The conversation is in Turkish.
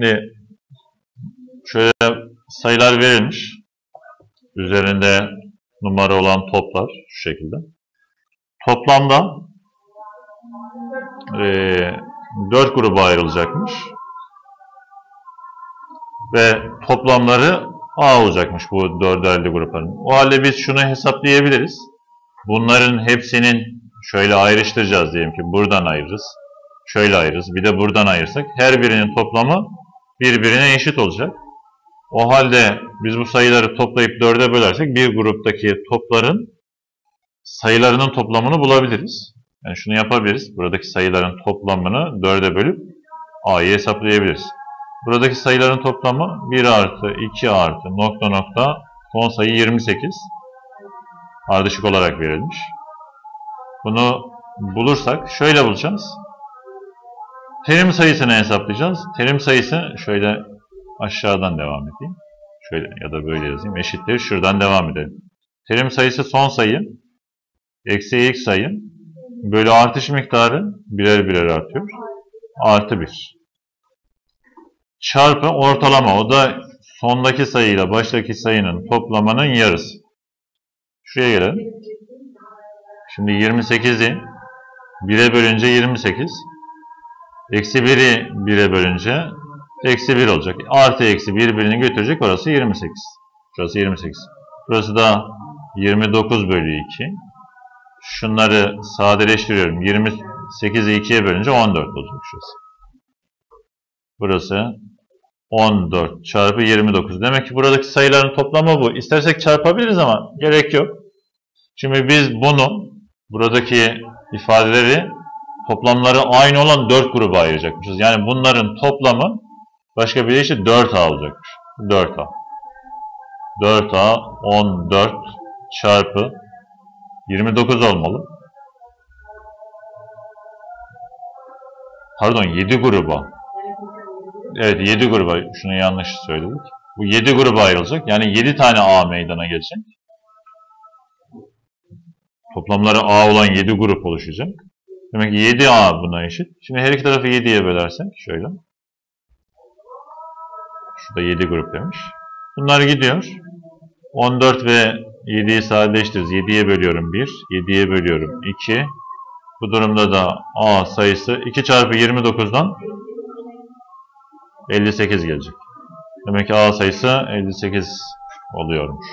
Şimdi şöyle sayılar verilmiş. Üzerinde numara olan toplar şu şekilde. Toplamda e, 4 gruba ayrılacakmış. Ve toplamları A olacakmış bu dörderli grupların. O halde biz şunu hesaplayabiliriz. Bunların hepsinin şöyle ayrıştıracağız diyelim ki buradan ayırırız. Şöyle ayırırız. Bir de buradan ayırsak her birinin toplamı birbirine eşit olacak. O halde biz bu sayıları toplayıp dörde bölersek bir gruptaki topların sayılarının toplamını bulabiliriz. Yani şunu yapabiliriz. Buradaki sayıların toplamını dörde bölüp A'yı hesaplayabiliriz. Buradaki sayıların toplamı 1 artı 2 artı nokta nokta son sayı 28 ardışık olarak verilmiş. Bunu bulursak şöyle bulacağız. Terim sayısını hesaplayacağız. Terim sayısı şöyle aşağıdan devam edeyim. Şöyle ya da böyle yazayım. Eşittir. Şuradan devam edelim. Terim sayısı son sayı. Eksi ilk sayı. Bölü artış miktarı birer birer artıyor. Artı 1. Çarpı ortalama. O da sondaki sayıyla baştaki sayının toplamanın yarısı. Şuraya gelelim. Şimdi 28'i 1'e bölünce 28. Eksi 1'i 1'e bölünce eksi 1 olacak. Artı eksi birbirini götürecek. Orası 28. Burası 28. Burası da 29 bölü 2. Şunları sadeleştiriyorum. 28'i 2'ye bölünce 14 olacak şurası. Burası 14 çarpı 29. Demek ki buradaki sayıların toplamı bu. İstersek çarpabiliriz ama gerek yok. Şimdi biz bunu, buradaki ifadeleri toplamları aynı olan 4 gruba ayıracakmışız. Yani bunların toplamı başka bir deyişle 4A olacakmış. 4A. 4A 14 çarpı 29 olmalı. Pardon 7 gruba. Evet 7 gruba. Şunu yanlış söyledik. Bu 7 gruba ayrılacak. Yani 7 tane A meydana gelecek. Toplamları A olan 7 grup oluşacak. Demek ki 7A buna eşit. Şimdi her iki tarafı 7'ye bölersek şöyle. Şurada 7 grup demiş. Bunlar gidiyor. 14 ve 7'yi sadeleştiririz. 7'ye bölüyorum 1, 7'ye bölüyorum 2. Bu durumda da A sayısı 2 çarpı 29'dan 58 gelecek. Demek ki A sayısı 58 oluyormuş.